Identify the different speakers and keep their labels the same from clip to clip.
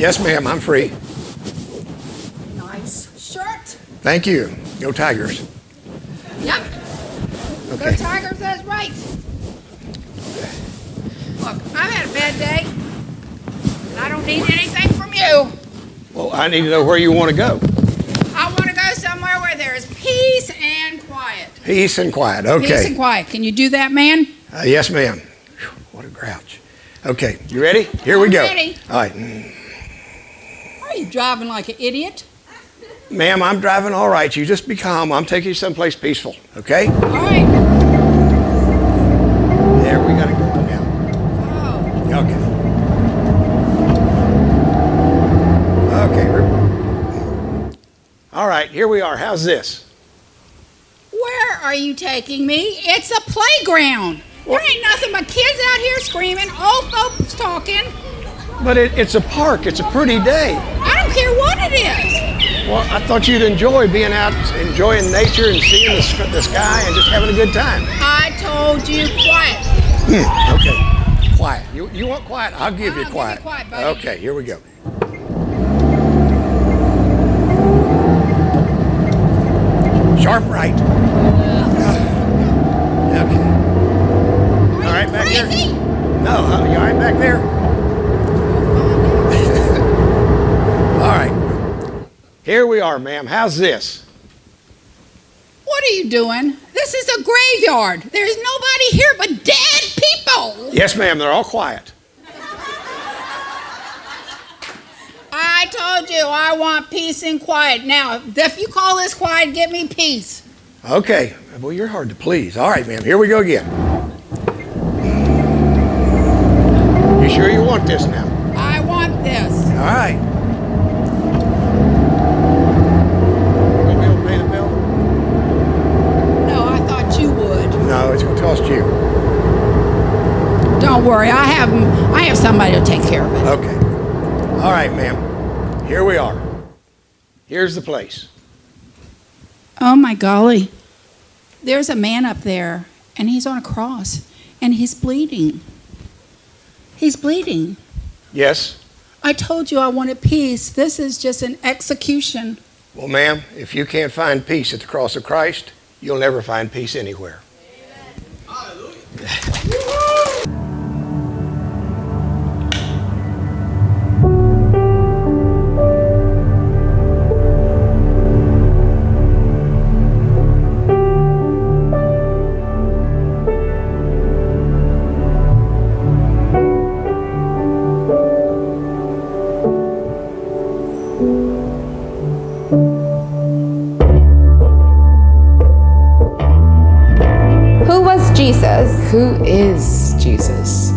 Speaker 1: Yes, ma'am, I'm free.
Speaker 2: Nice shirt.
Speaker 1: Thank you. Go Tigers.
Speaker 2: Yep. Go
Speaker 1: Okay.
Speaker 2: Tigers, that's right. Look, I've had a bad day. And I don't need anything from you.
Speaker 1: Well, I need to know where you want to go.
Speaker 2: I want to go somewhere where there is peace and quiet.
Speaker 1: Peace and quiet. Okay.
Speaker 2: Peace and quiet. Can you do that, man?
Speaker 1: Uh, yes, ma'am. What a grouch. Okay, you ready? Here we
Speaker 2: I'm
Speaker 1: go.
Speaker 2: ready.
Speaker 1: All right.
Speaker 2: Why are you driving like an idiot?
Speaker 1: Ma'am, I'm driving all right. You just be calm. I'm taking you someplace peaceful. Okay?
Speaker 2: All right.
Speaker 1: There, we got to go now.
Speaker 2: Oh,
Speaker 1: Okay. Okay. All right, here we are. How's this?
Speaker 2: where are you taking me? It's a playground. There ain't nothing but kids out here screaming, old folks talking.
Speaker 1: But it, it's a park. It's a pretty day.
Speaker 2: Don't care what it is.
Speaker 1: Well, I thought you'd enjoy being out, enjoying nature and seeing the, the sky and just having a good time.
Speaker 2: I told you quiet.
Speaker 1: Hmm, okay. Quiet. You, you want quiet? I'll give
Speaker 2: I'll
Speaker 1: you
Speaker 2: give you
Speaker 1: quiet.
Speaker 2: quiet, buddy.
Speaker 1: Okay, here we go. Sharp right. Okay. All right, back there. No, huh? you all right back there? all right. Here we are, ma'am. How's this?
Speaker 2: What are you doing? This is a graveyard. There's nobody here but dead people.
Speaker 1: Yes, ma'am. They're all quiet.
Speaker 2: I told you I want peace and quiet. Now, if you call this quiet, get me peace.
Speaker 1: Okay. Well, you're hard to please. All right, ma'am. Here we go again. You sure you want this now?
Speaker 2: I want this.
Speaker 1: All right. You gonna be able to pay the bill?
Speaker 2: No, I thought you would.
Speaker 1: No, it's gonna cost you.
Speaker 2: Don't worry, I have I have somebody to take care of it.
Speaker 1: Okay. All right, ma'am. Here we are. Here's the place.
Speaker 2: Oh my golly. There's a man up there and he's on a cross and he's bleeding. He's bleeding.
Speaker 1: Yes.
Speaker 2: I told you I wanted peace. This is just an execution.
Speaker 1: Well, ma'am, if you can't find peace at the cross of Christ, you'll never find peace anywhere.
Speaker 3: Who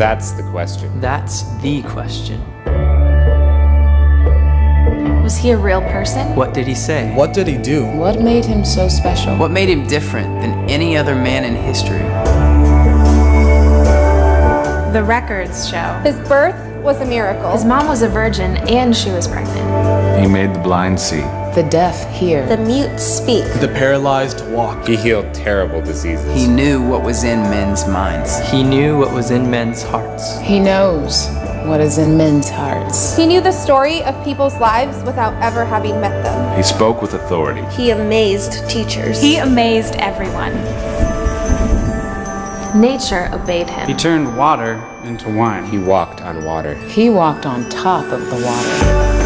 Speaker 4: That's the question.
Speaker 5: That's the question.
Speaker 3: Was he a real person?
Speaker 5: What did he say?
Speaker 6: What did he do?
Speaker 7: What made him so special?
Speaker 5: What made him different than any other man in history?
Speaker 8: The records show.
Speaker 3: His birth was a miracle.
Speaker 8: His mom was a virgin and she was pregnant.
Speaker 4: He made the blind see.
Speaker 7: The deaf hear.
Speaker 3: The mute speak.
Speaker 6: The paralyzed walk.
Speaker 4: He healed terrible diseases.
Speaker 5: He knew what was in men's minds. He knew what was in men's hearts.
Speaker 7: He knows what is in men's hearts.
Speaker 3: He knew the story of people's lives without ever having met them.
Speaker 4: He spoke with authority.
Speaker 3: He amazed teachers.
Speaker 8: He amazed everyone. Nature obeyed him.
Speaker 9: He turned water into wine.
Speaker 4: He walked on water.
Speaker 7: He walked on top of the water.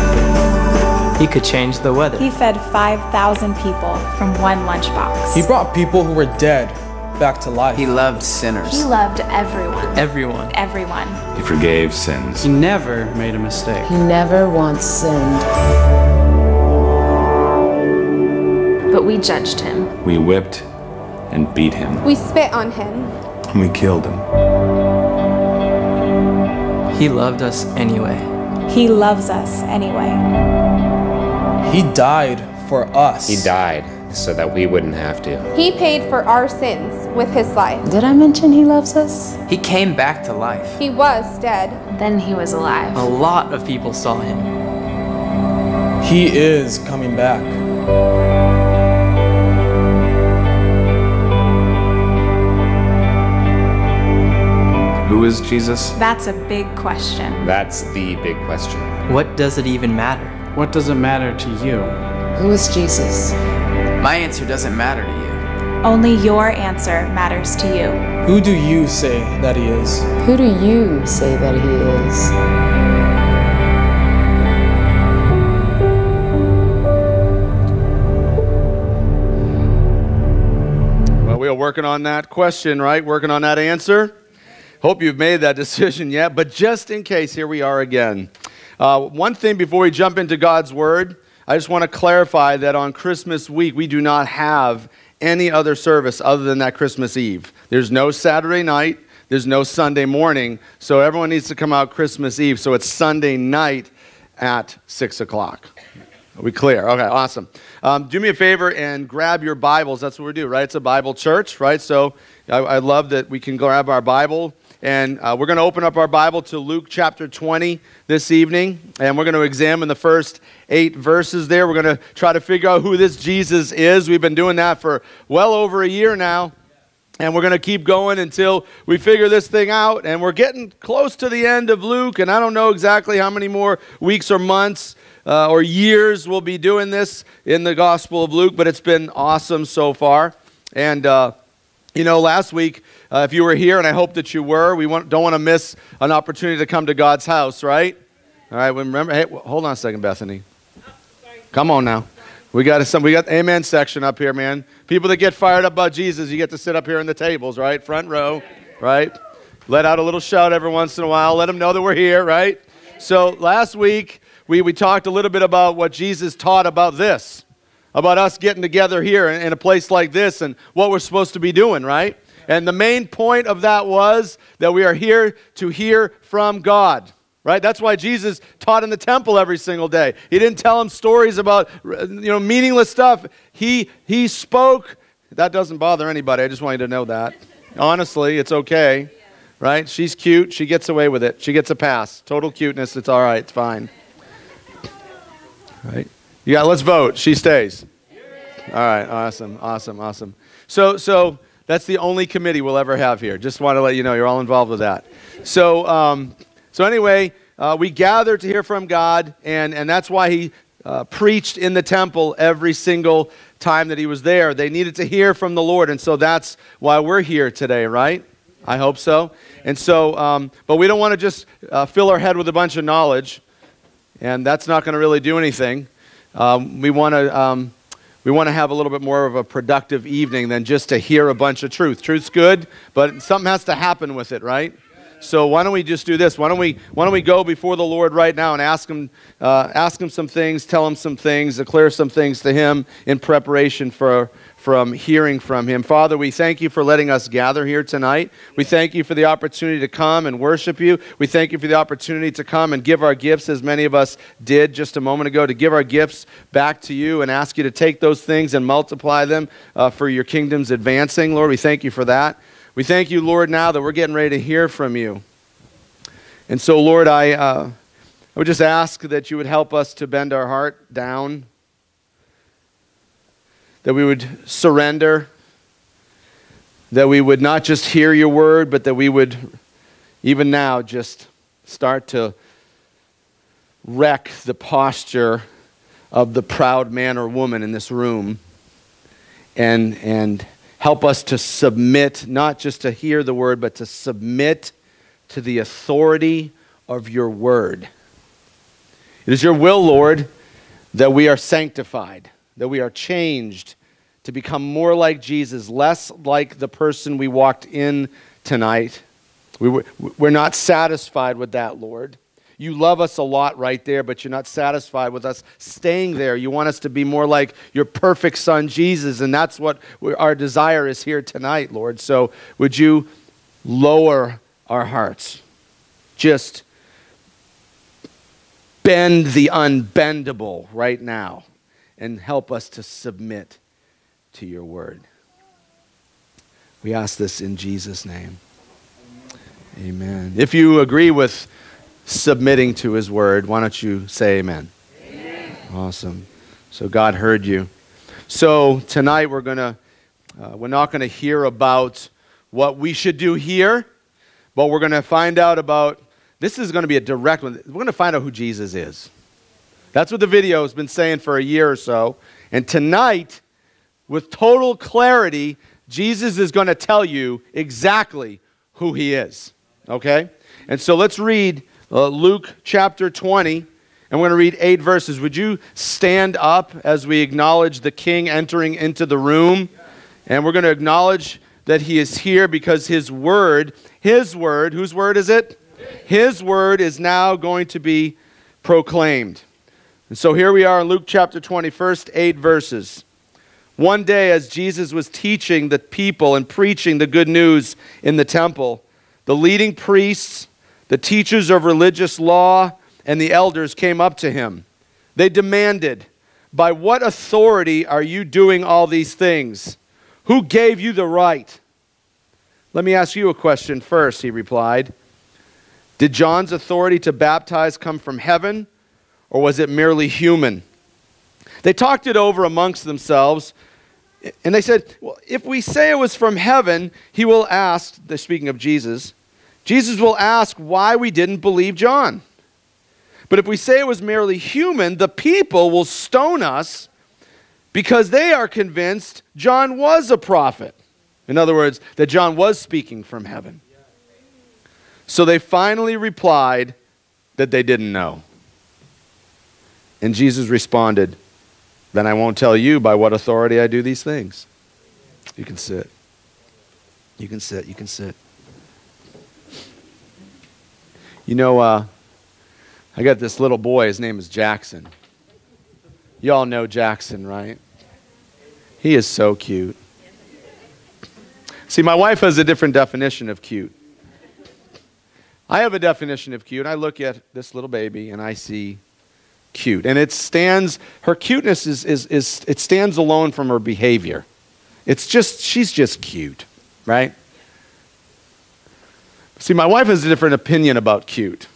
Speaker 5: He could change the weather.
Speaker 8: He fed 5,000 people from one lunchbox.
Speaker 6: He brought people who were dead back to life.
Speaker 5: He loved sinners.
Speaker 8: He loved everyone.
Speaker 5: Everyone.
Speaker 8: Everyone.
Speaker 4: He forgave sins.
Speaker 9: He never made a mistake.
Speaker 7: He never once sinned.
Speaker 8: But we judged him.
Speaker 4: We whipped and beat him.
Speaker 3: We spit on him.
Speaker 4: And we killed him.
Speaker 5: He loved us anyway.
Speaker 8: He loves us anyway.
Speaker 6: He died for us.
Speaker 4: He died so that we wouldn't have to.
Speaker 3: He paid for our sins with his life.
Speaker 7: Did I mention he loves us?
Speaker 5: He came back to life.
Speaker 3: He was dead.
Speaker 8: Then he was alive.
Speaker 5: A lot of people saw him.
Speaker 6: He is coming back.
Speaker 4: Who is Jesus?
Speaker 8: That's a big question.
Speaker 4: That's the big question.
Speaker 5: What does it even matter?
Speaker 9: What does it matter to you?
Speaker 7: Who is Jesus?
Speaker 5: My answer doesn't matter to you.
Speaker 8: Only your answer matters to you.
Speaker 6: Who do you say that he is?
Speaker 7: Who do you say that he is?
Speaker 10: Well, we are working on that question, right? Working on that answer. Hope you've made that decision yet, but just in case, here we are again. Uh, one thing before we jump into God's Word, I just want to clarify that on Christmas week, we do not have any other service other than that Christmas Eve. There's no Saturday night, there's no Sunday morning, so everyone needs to come out Christmas Eve. So it's Sunday night at 6 o'clock. Are we clear? Okay, awesome. Um, do me a favor and grab your Bibles. That's what we do, right? It's a Bible church, right? So I, I love that we can grab our Bible. And uh, we're going to open up our Bible to Luke chapter 20 this evening. And we're going to examine the first eight verses there. We're going to try to figure out who this Jesus is. We've been doing that for well over a year now. And we're going to keep going until we figure this thing out. And we're getting close to the end of Luke. And I don't know exactly how many more weeks or months uh, or years we'll be doing this in the Gospel of Luke, but it's been awesome so far. And, uh, you know, last week, uh, if you were here, and I hope that you were, we want, don't want to miss an opportunity to come to God's house, right? All right, remember, hey, hold on a second, Bethany. Come on now. We got some. We got amen section up here, man. People that get fired up about Jesus, you get to sit up here in the tables, right, front row, right. Let out a little shout every once in a while. Let them know that we're here, right. So last week we we talked a little bit about what Jesus taught about this, about us getting together here in, in a place like this, and what we're supposed to be doing, right. And the main point of that was that we are here to hear from God right? That's why jesus taught in the temple every single day. He didn't tell them stories about you know meaningless stuff. He he spoke. That doesn't bother anybody. I just want you to know that. Honestly it's okay right? She's cute. She gets away with it. She gets a pass. Total cuteness. It's all right. It's fine. Right? Yeah, let's vote. She stays. All right. Awesome. Awesome. Awesome. So so that's the only committee we'll ever have here just want to let you know you're all involved with that so um, so, anyway, uh, we gather to hear from God, and, and that's why he uh, preached in the temple every single time that he was there. They needed to hear from the Lord, and so that's why we're here today, right? I hope so. And so, um, but we don't want to just uh, fill our head with a bunch of knowledge, and that's not going to really do anything. Um, we want to. Um, we want to have a little bit more of a productive evening than just to hear a bunch of truth. Truth's good, but something has to happen with it, right? So why don't we just do this? Why don't we why don't we go before the Lord right now and ask him uh, ask him some things, tell him some things, declare some things to him in preparation for from hearing from him. Father, we thank you for letting us gather here tonight. We thank you for the opportunity to come and worship you. We thank you for the opportunity to come and give our gifts, as many of us did just a moment ago, to give our gifts back to you and ask you to take those things and multiply them uh, for your kingdom's advancing. Lord, we thank you for that. We thank you, Lord, now that we're getting ready to hear from you. And so, Lord, I, uh, I would just ask that you would help us to bend our heart down, that we would surrender, that we would not just hear your word, but that we would, even now, just start to wreck the posture of the proud man or woman in this room and, and help us to submit, not just to hear the word, but to submit to the authority of your word. It is your will, Lord, that we are sanctified, that we are changed to become more like Jesus, less like the person we walked in tonight. We were, we're not satisfied with that, Lord. You love us a lot right there, but you're not satisfied with us staying there. You want us to be more like your perfect son, Jesus, and that's what our desire is here tonight, Lord. So would you lower our hearts? Just bend the unbendable right now and help us to submit to your word. We ask this in Jesus' name. Amen. If you agree with submitting to his word, why don't you say amen? amen. Awesome. So God heard you. So tonight we're going to, uh, we're not going to hear about what we should do here, but we're going to find out about this is going to be a direct one. We're going to find out who Jesus is. That's what the video has been saying for a year or so. And tonight, with total clarity, Jesus is going to tell you exactly who he is. Okay? And so let's read uh, Luke chapter 20, and we're going to read eight verses. Would you stand up as we acknowledge the king entering into the room? And we're going to acknowledge that he is here because his word, his word, whose word is it? His word is now going to be proclaimed. And so here we are in Luke chapter 20, first eight verses. One day, as Jesus was teaching the people and preaching the good news in the temple, the leading priests, the teachers of religious law, and the elders came up to him. They demanded, By what authority are you doing all these things? Who gave you the right? Let me ask you a question first, he replied. Did John's authority to baptize come from heaven, or was it merely human? They talked it over amongst themselves, and they said, Well, if we say it was from heaven, he will ask, they're speaking of Jesus, Jesus will ask why we didn't believe John. But if we say it was merely human, the people will stone us because they are convinced John was a prophet. In other words, that John was speaking from heaven. So they finally replied that they didn't know. And Jesus responded, Then I won't tell you by what authority I do these things. You can sit. You can sit. You can sit. You know, uh, I got this little boy. His name is Jackson. You all know Jackson, right? He is so cute. See, my wife has a different definition of cute. I have a definition of cute. And I look at this little baby and I see cute. And it stands, her cuteness is, is, is it stands alone from her behavior. It's just, she's just cute, right? See, my wife has a different opinion about cute.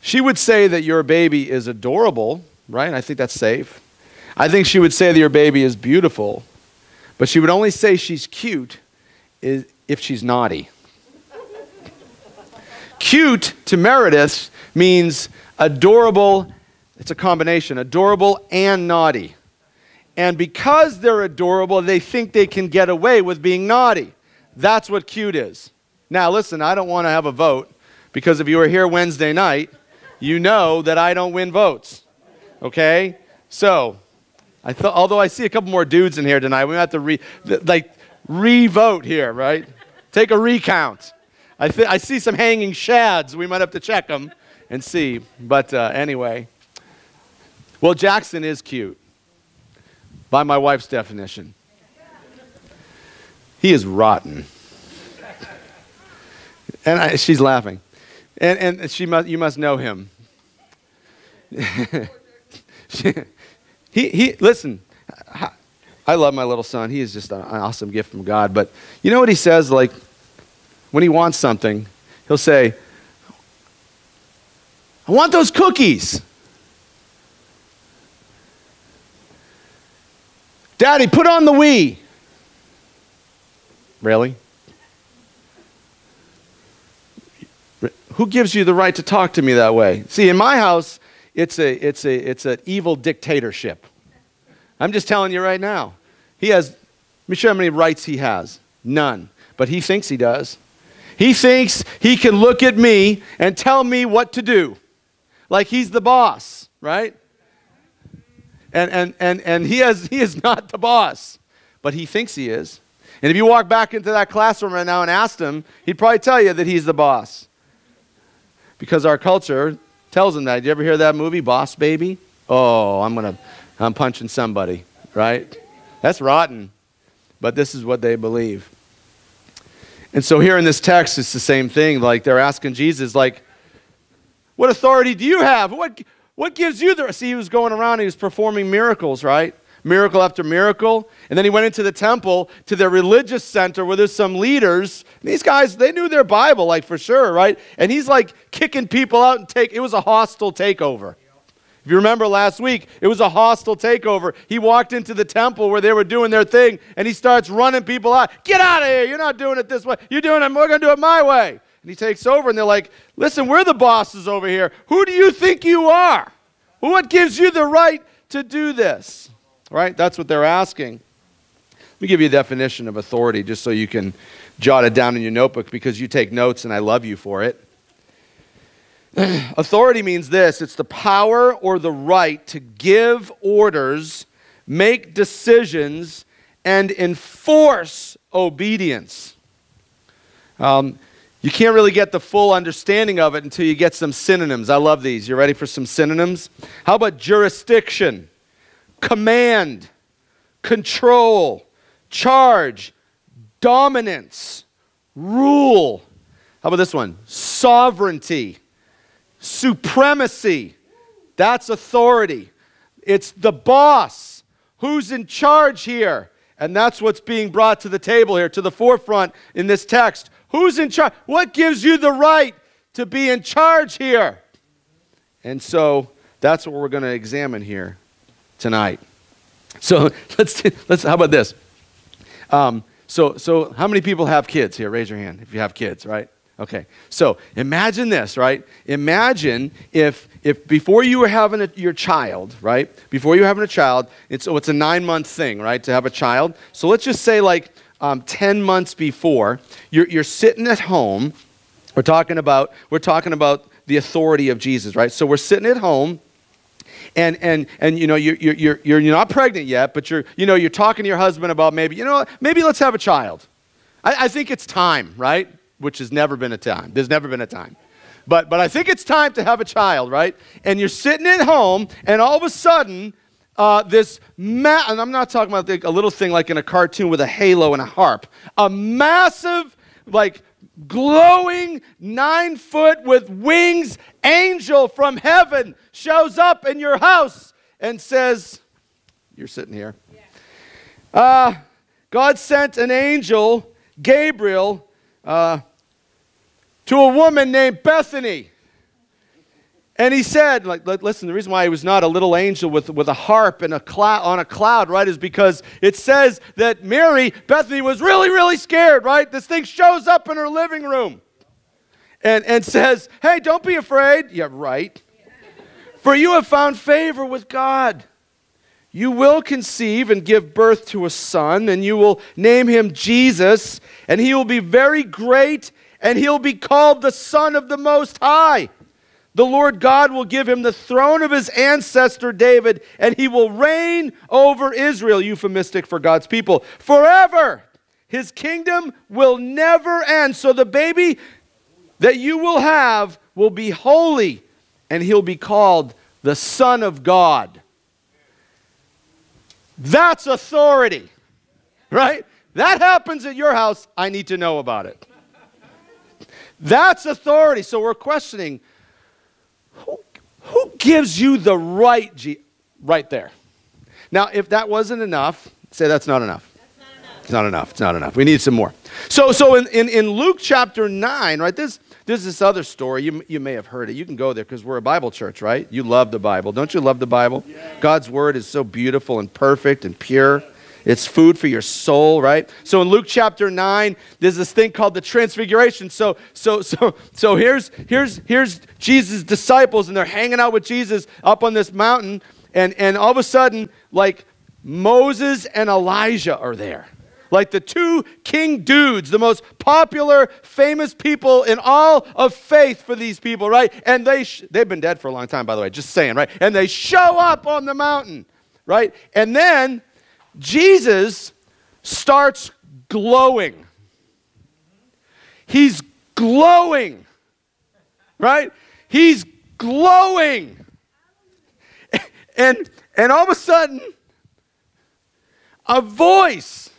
Speaker 10: She would say that your baby is adorable, right? I think that's safe. I think she would say that your baby is beautiful, but she would only say she's cute if she's naughty. cute to Meredith means adorable, it's a combination, adorable and naughty. And because they're adorable, they think they can get away with being naughty. That's what cute is. Now, listen, I don't want to have a vote because if you were here Wednesday night, you know that I don't win votes. Okay? So, I thought, although I see a couple more dudes in here tonight, we might have to re, like re-vote here, right? Take a recount. I, th- I see some hanging chads. We might have to check them and see. But uh, anyway, well, Jackson is cute by my wife's definition. He is rotten. And I, she's laughing. And, and she must, you must know him. he, he, listen, I love my little son. He is just an awesome gift from God. But you know what he says? Like, when he wants something, he'll say, I want those cookies. Daddy, put on the Wii. Really? Who gives you the right to talk to me that way? See, in my house, it's a it's a it's an evil dictatorship. I'm just telling you right now. He has let me show you how many rights he has. None. But he thinks he does. He thinks he can look at me and tell me what to do. Like he's the boss, right? And and and and he has he is not the boss, but he thinks he is. And if you walk back into that classroom right now and asked him, he'd probably tell you that he's the boss. Because our culture tells him that. Did you ever hear that movie, Boss Baby? Oh, I'm gonna, I'm punching somebody, right? That's rotten, but this is what they believe. And so here in this text, it's the same thing. Like they're asking Jesus, like, what authority do you have? What, what gives you the? See, he was going around, he was performing miracles, right? Miracle after miracle. And then he went into the temple to their religious center where there's some leaders. these guys, they knew their Bible, like for sure, right? And he's like kicking people out and take, it was a hostile takeover. If you remember last week, it was a hostile takeover. He walked into the temple where they were doing their thing, and he starts running people out. Get out of here! You're not doing it this way. You're doing it. We're going to do it my way. And he takes over, and they're like, "Listen, we're the bosses over here. Who do you think you are? What gives you the right to do this?" Right? That's what they're asking. Let me give you a definition of authority, just so you can jot it down in your notebook, because you take notes, and I love you for it. Authority means this it's the power or the right to give orders, make decisions, and enforce obedience. Um, you can't really get the full understanding of it until you get some synonyms. I love these. You ready for some synonyms? How about jurisdiction, command, control, charge, dominance, rule? How about this one? Sovereignty supremacy. That's authority. It's the boss. Who's in charge here? And that's what's being brought to the table here, to the forefront in this text. Who's in charge? What gives you the right to be in charge here? And so that's what we're going to examine here tonight. So let's, let's how about this? Um, so, so how many people have kids here? Raise your hand if you have kids, right? Okay, so imagine this, right? Imagine if, if before you were having a, your child, right? Before you were having a child, it's, so it's a nine month thing, right, to have a child. So let's just say like um, 10 months before, you're, you're sitting at home. We're talking about, we're talking about the authority of Jesus, right? So we're sitting at home and and and you know you're you're you're you're not pregnant yet, but you're you know you're talking to your husband about maybe you know maybe let's have a child. I, I think it's time, right? which has never been a time. There's never been a time. But, but I think it's time to have a child, right? And you're sitting at home, and all of a sudden, uh, this, ma- and I'm not talking about the, a little thing like in a cartoon with a halo and a harp, a massive, like, glowing, nine foot with wings angel from heaven shows up in your house and says, You're sitting here. Uh, God sent an angel, Gabriel, uh, to a woman named Bethany. And he said, like, listen, the reason why he was not a little angel with, with a harp and a cloud on a cloud, right, is because it says that Mary, Bethany, was really, really scared, right? This thing shows up in her living room and, and says, Hey, don't be afraid. Yeah, right. For you have found favor with God. You will conceive and give birth to a son, and you will name him Jesus, and he will be very great and he'll be called the Son of the Most High. The Lord God will give him the throne of his ancestor David, and he will reign over Israel, euphemistic for God's people, forever. His kingdom will never end. So the baby that you will have will be holy, and he'll be called the Son of God. That's authority, right? That happens at your house. I need to know about it. That's authority. So we're questioning who, who gives you the right, G- right there? Now, if that wasn't enough, say that's not enough. It's not enough. It's not enough. We need some more. So, so in, in, in Luke chapter 9, right, this, there's this other story. You, you may have heard it. You can go there because we're a Bible church, right? You love the Bible. Don't you love the Bible? God's word is so beautiful and perfect and pure. It's food for your soul, right? So in Luke chapter 9, there's this thing called the transfiguration. So so so so here's here's here's Jesus' disciples and they're hanging out with Jesus up on this mountain and and all of a sudden like Moses and Elijah are there. Like the two king dudes, the most popular, famous people in all of faith for these people, right? And they they've been dead for a long time, by the way, just saying, right? And they show up on the mountain, right? And then Jesus starts glowing. He's glowing, right? He's glowing. And, and all of a sudden, a voice,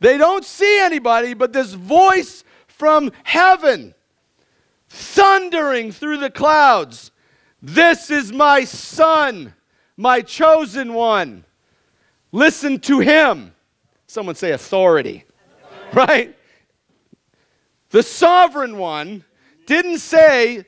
Speaker 10: they don't see anybody, but this voice from heaven thundering through the clouds This is my son, my chosen one Listen to him. Someone say authority, right? The sovereign one didn't say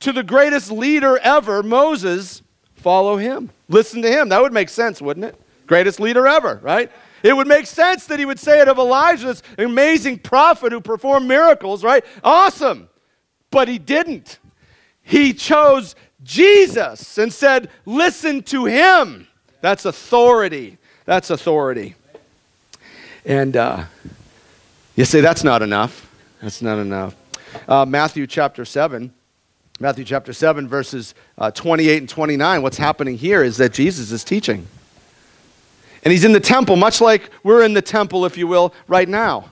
Speaker 10: to the greatest leader ever, Moses, follow him. Listen to him. That would make sense, wouldn't it? Greatest leader ever, right? It would make sense that he would say it of Elijah, this amazing prophet who performed miracles, right? Awesome. But he didn't. He chose Jesus and said, Listen to him. That's authority. That's authority. And uh, you say, That's not enough. That's not enough. Uh, Matthew chapter 7. Matthew chapter 7, verses uh, 28 and 29. What's happening here is that Jesus is teaching. And he's in the temple, much like we're in the temple, if you will, right now.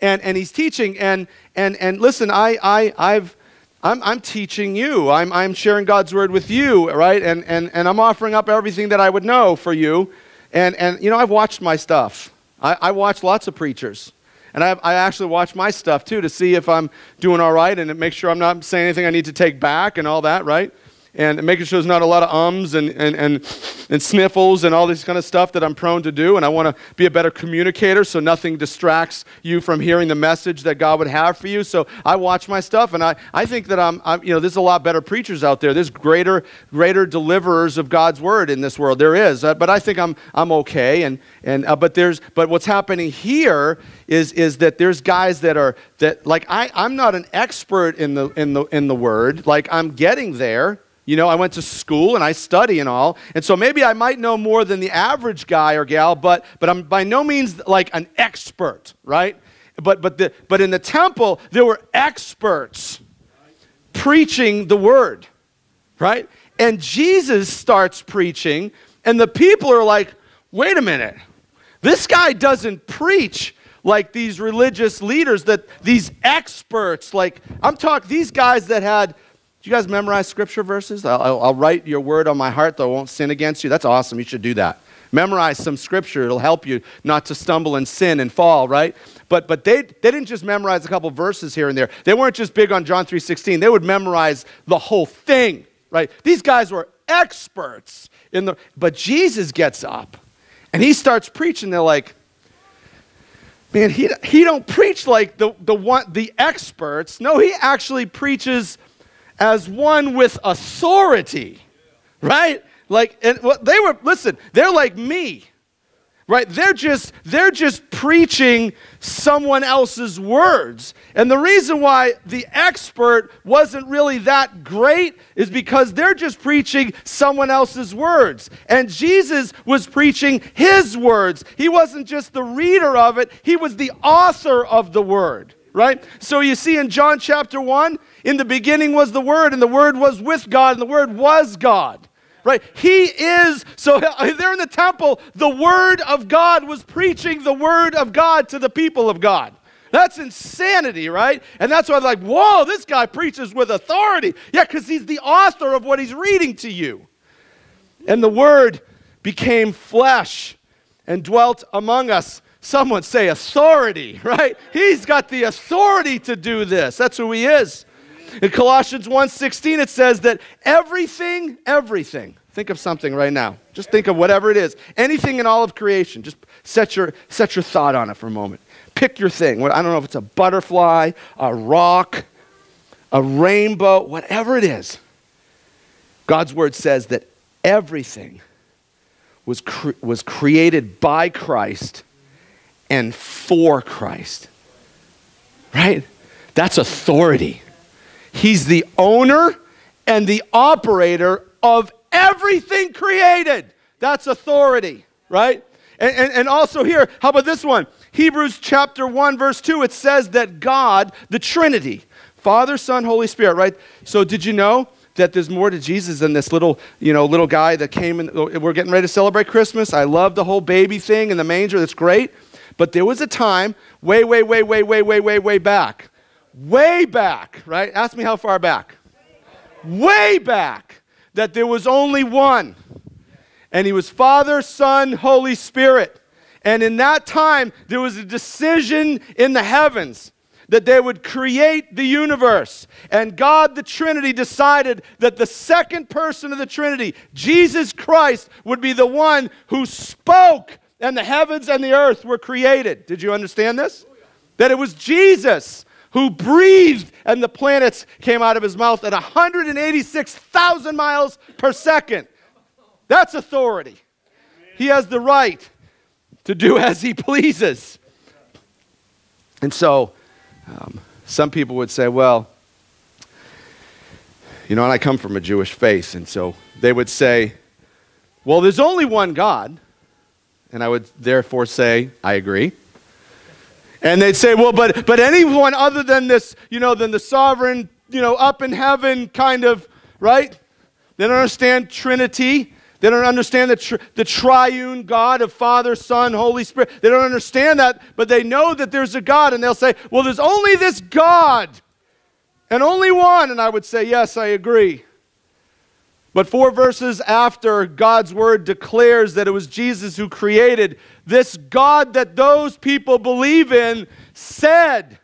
Speaker 10: And, and he's teaching. And, and, and listen, I, I, I've, I'm, I'm teaching you. I'm, I'm sharing God's word with you, right? And, and, and I'm offering up everything that I would know for you. And, and you know, I've watched my stuff. I, I watch lots of preachers. And I, I actually watch my stuff too to see if I'm doing all right and make sure I'm not saying anything I need to take back and all that, right? And making sure there's not a lot of ums and, and, and, and sniffles and all this kind of stuff that I'm prone to do. And I want to be a better communicator so nothing distracts you from hearing the message that God would have for you. So I watch my stuff and I, I think that I'm, I'm, you know, there's a lot better preachers out there. There's greater, greater deliverers of God's word in this world. There is. Uh, but I think I'm, I'm okay. And, and, uh, but, there's, but what's happening here is, is that there's guys that are, that like I, I'm not an expert in the, in, the, in the word. Like I'm getting there you know, I went to school and I study and all. And so maybe I might know more than the average guy or gal, but, but I'm by no means like an expert, right? But, but, the, but in the temple, there were experts preaching the word, right? And Jesus starts preaching, and the people are like, wait a minute, this guy doesn't preach like these religious leaders that these experts like i'm talking these guys that had do you guys memorize scripture verses? I'll, I'll, write your word on my heart, though I won't sin against you. That's awesome. You should do that. Memorize some scripture. It'll help you not to stumble and sin and fall, right? But, but they, they didn't just memorize a couple verses here and there. They weren't just big on John 3.16. They would memorize the whole thing, right? These guys were experts in the... But Jesus gets up, and he starts preaching. They're like, man, he, he don't preach like the, the, one, the experts. No, he actually preaches as one with authority, right? Like, and they were, listen, they're like me, right? They're just, they're just preaching someone else's words. And the reason why the expert wasn't really that great is because they're just preaching someone else's words. And Jesus was preaching his words. He wasn't just the reader of it, he was the author of the word right? So you see in John chapter 1, in the beginning was the Word, and the Word was with God, and the Word was God. Right? He is, so there in the temple, the Word of God was preaching the Word of God to the people of God. That's insanity, right? And that's why I'm like, whoa, this guy preaches with authority. Yeah, because he's the author of what he's reading to you. And the Word became flesh and dwelt among us. Someone say authority, right? He's got the authority to do this. That's who he is. In Colossians 1:16 it says that everything, everything. Think of something right now. Just think of whatever it is. Anything in all of creation. Just set your set your thought on it for a moment. Pick your thing. I don't know if it's a butterfly, a rock, a rainbow, whatever it is. God's word says that everything was, cre- was created by Christ and for Christ. Right? That's authority. He's the owner and the operator of everything created. That's authority, right? And, and, and, also here, how about this one? Hebrews chapter 1, verse 2, it says that God, the Trinity, Father, Son, Holy Spirit, right? So did you know that there's more to Jesus than this little, you know, little guy that came in? Oh, we're getting ready to celebrate Christmas. I love the whole baby thing in the manger. That's great. But there was a time way, way, way, way, way, way, way, way back. Way back, right? Ask me how far back. Way back. That there was only one. And he was Father, Son, Holy Spirit. And in that time, there was a decision in the heavens that they would create the universe. And God, the Trinity, decided that the second person of the Trinity, Jesus Christ, would be the one who spoke and the heavens and the earth were created. Did you understand this? That it was Jesus who breathed and the planets came out of his mouth at 186,000 miles per second. That's authority. He has the right to do as he pleases. And so, um, some people would say, well, you know, and I come from a Jewish faith, and so they would say, well, there's only one God. And I would therefore say, I agree. And they'd say, well, but, but anyone other than this, you know, than the sovereign, you know, up in heaven kind of, right? They don't understand Trinity. They don't understand the, tri- the triune God of Father, Son, Holy Spirit. They don't understand that, but they know that there's a God, and they'll say, well, there's only this God, and only one. And I would say, yes, I agree. But four verses after, God's word declares that it was Jesus who created this God that those people believe in, said,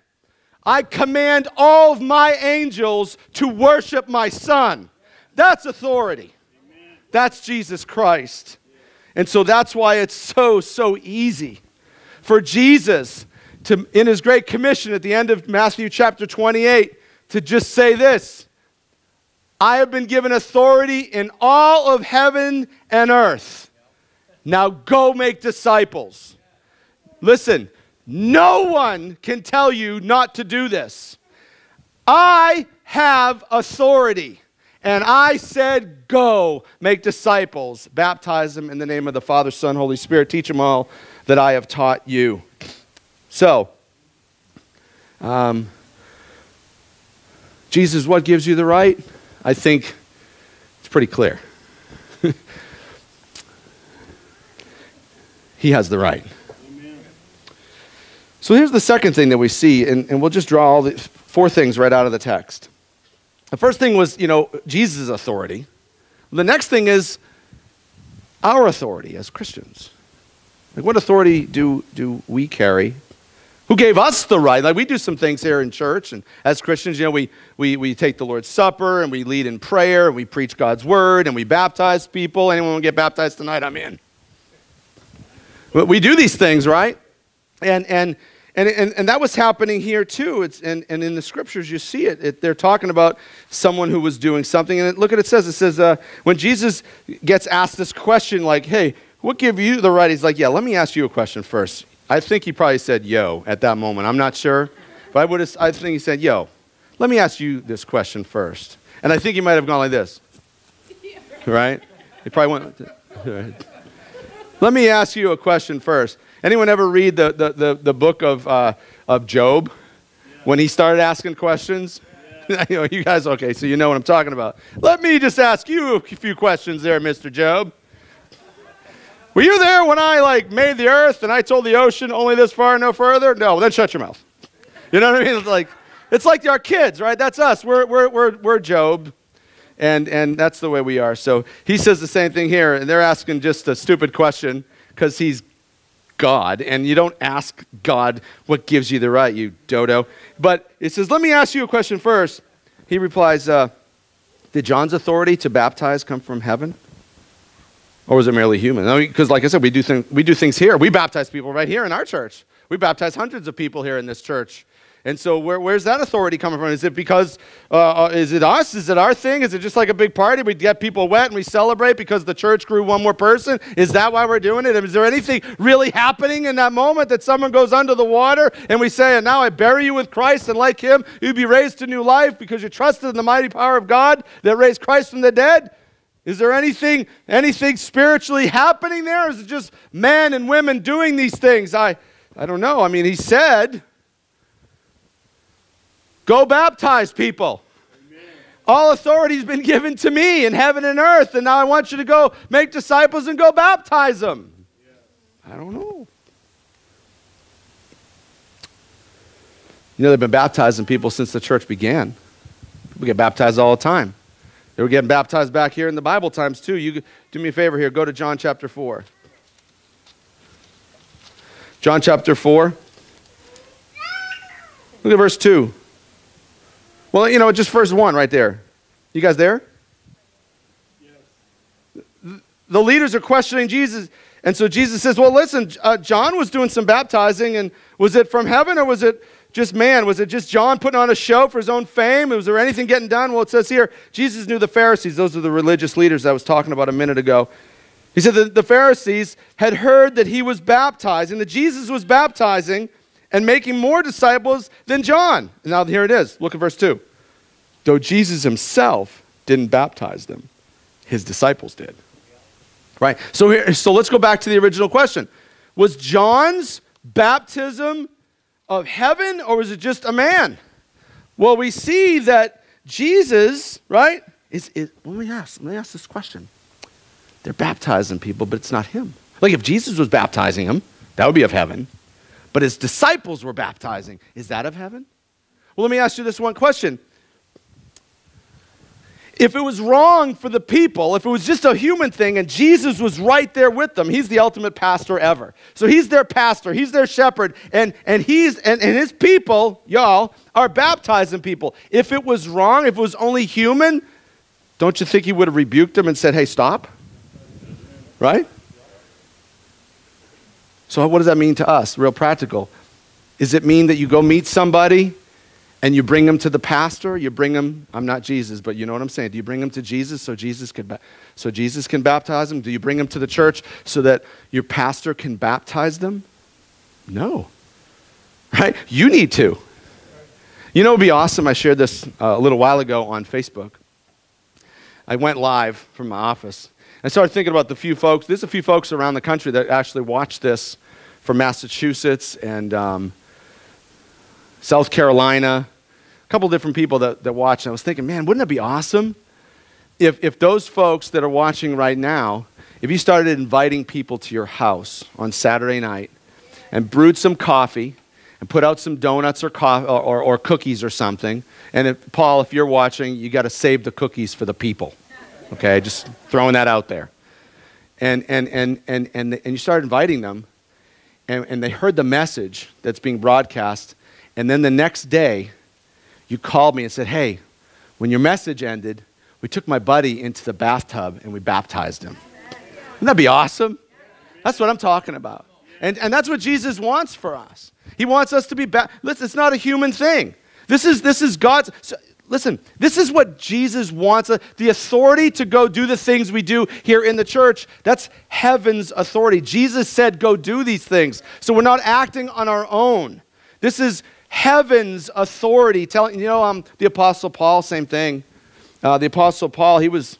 Speaker 10: I command all of my angels to worship my Son. That's authority. That's Jesus Christ. And so that's why it's so, so easy for Jesus to, in his great commission at the end of Matthew chapter 28, to just say this I have been given authority in all of heaven and earth. Now go make disciples. Listen, no one can tell you not to do this. I have authority. And I said, Go, make disciples, baptize them in the name of the Father, Son, Holy Spirit, teach them all that I have taught you. So, um, Jesus, what gives you the right? I think it's pretty clear. he has the right. So here's the second thing that we see, and, and we'll just draw all the four things right out of the text. The first thing was, you know, Jesus' authority. The next thing is our authority as Christians. Like, what authority do, do we carry? Who gave us the right? Like, we do some things here in church, and as Christians, you know, we, we, we take the Lord's Supper, and we lead in prayer, and we preach God's word, and we baptize people. Anyone want to get baptized tonight? I'm in. But We do these things, right? And, and, and, and, and that was happening here too. It's, and, and in the scriptures, you see it. it they're talking about someone who was doing something. And it, look at it says, it says, uh, when Jesus gets asked this question, like, hey, what give you the right? He's like, yeah, let me ask you a question first. I think he probably said yo at that moment. I'm not sure. But I, would have, I think he said, yo, let me ask you this question first. And I think he might have gone like this. Right? He probably went, right. Let me ask you a question first. Anyone ever read the, the, the, the book of, uh, of Job? When he started asking questions? you, know, you guys, okay, so you know what I'm talking about. Let me just ask you a few questions there, Mr. Job. Were you there when I like made the earth and I told the ocean only this far, no further? No, then shut your mouth. You know what I mean? It's like, it's like our kids, right? That's us. We're, we're, we're, we're Job. And, and that's the way we are. So he says the same thing here. And they're asking just a stupid question because he's God. And you don't ask God what gives you the right, you dodo. But it says, let me ask you a question first. He replies, uh, Did John's authority to baptize come from heaven? Or was it merely human? Because, like I said, we do, th- we do things here. We baptize people right here in our church. We baptize hundreds of people here in this church. And so, where, where's that authority coming from? Is it because, uh, uh, is it us? Is it our thing? Is it just like a big party? We get people wet and we celebrate because the church grew one more person? Is that why we're doing it? Is there anything really happening in that moment that someone goes under the water and we say, and now I bury you with Christ, and like him, you'd be raised to new life because you trusted in the mighty power of God that raised Christ from the dead? Is there anything, anything spiritually happening there? Or is it just men and women doing these things? I, I don't know. I mean, he said, Go baptize people. Amen. All authority has been given to me in heaven and earth, and now I want you to go make disciples and go baptize them. Yeah. I don't know. You know, they've been baptizing people since the church began. People get baptized all the time. They were getting baptized back here in the Bible times too. You do me a favor here. Go to John chapter 4. John chapter 4. Look at verse 2. Well, you know, just verse 1 right there. You guys there? The leaders are questioning Jesus. And so Jesus says, Well, listen, uh, John was doing some baptizing, and was it from heaven or was it just man? Was it just John putting on a show for his own fame? Was there anything getting done? Well, it says here Jesus knew the Pharisees. Those are the religious leaders I was talking about a minute ago. He said that the Pharisees had heard that he was baptizing, that Jesus was baptizing and making more disciples than John. And now here it is. Look at verse 2. Though Jesus himself didn't baptize them, his disciples did. Right? So here so let's go back to the original question. Was John's baptism of heaven or was it just a man? Well, we see that Jesus, right? Is, is let me ask, let me ask this question. They're baptizing people, but it's not him. Like if Jesus was baptizing them, that would be of heaven. But his disciples were baptizing. Is that of heaven? Well, let me ask you this one question. If it was wrong for the people, if it was just a human thing and Jesus was right there with them, he's the ultimate pastor ever. So he's their pastor, he's their shepherd, and, and he's and, and his people, y'all, are baptizing people. If it was wrong, if it was only human, don't you think he would have rebuked them and said, hey, stop? Right? So, what does that mean to us? Real practical. Does it mean that you go meet somebody and you bring them to the pastor? You bring them, I'm not Jesus, but you know what I'm saying. Do you bring them to Jesus so Jesus can, so Jesus can baptize them? Do you bring them to the church so that your pastor can baptize them? No. Right? You need to. You know, it would be awesome. I shared this uh, a little while ago on Facebook. I went live from my office I started thinking about the few folks, there's a few folks around the country that actually watch this from Massachusetts and um, South Carolina, a couple different people that, that watch. And I was thinking, man, wouldn't it be awesome if, if those folks that are watching right now, if you started inviting people to your house on Saturday night and brewed some coffee and put out some donuts or, coffee, or, or, or cookies or something. And if, Paul, if you're watching, you got to save the cookies for the people. Okay, just throwing that out there. And, and, and, and, and, and you start inviting them, and, and they heard the message that's being broadcast. And then the next day, you called me and said, Hey, when your message ended, we took my buddy into the bathtub and we baptized him. Wouldn't that be awesome? That's what I'm talking about. And, and that's what Jesus wants for us. He wants us to be, baptized. listen, it's not a human thing. This is, this is God's. So listen, this is what Jesus wants uh, the authority to go do the things we do here in the church. That's heaven's authority. Jesus said, Go do these things. So we're not acting on our own. This is heaven's authority. Telling, you know, um, the Apostle Paul, same thing. Uh, the Apostle Paul, he was